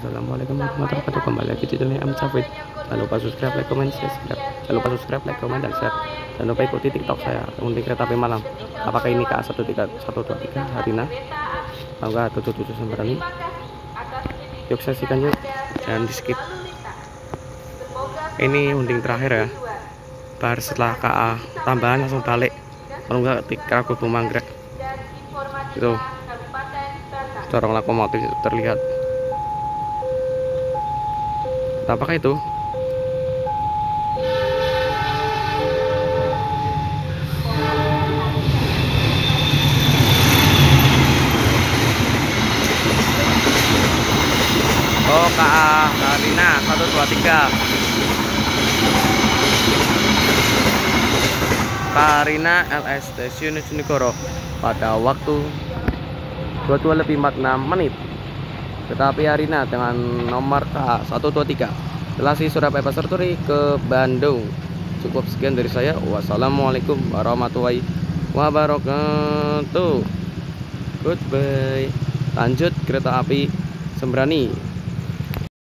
Assalamualaikum warahmatullahi wabarakatuh. Kembali lagi di channel M Cafid Jangan lupa subscribe, like, comment, share subscribe. Jangan lupa subscribe, like, comment, dan share. Jangan lupa ikuti tiktok saya Undik kereta api malam Apakah ini KA 123 Harina? Angka 77 Sembrani Yuk saksikan yuk Jangan di skip. Ini unding terakhir ya. Bar setelah KA Tambahan langsung balik. Kalau enggak ketika aku manggrek Itu. Dorong lokomotif terlihat apakah itu? Oh KA Karina 123 Karina LS Stasiun Negoro pada waktu 22 lebih 46 menit Tetapi Arina dengan nomor K123 Relasi Surabaya Pasar Turi ke Bandung. Cukup sekian dari saya. Wassalamualaikum warahmatullahi wabarakatuh. Goodbye. Lanjut kereta api Sembrani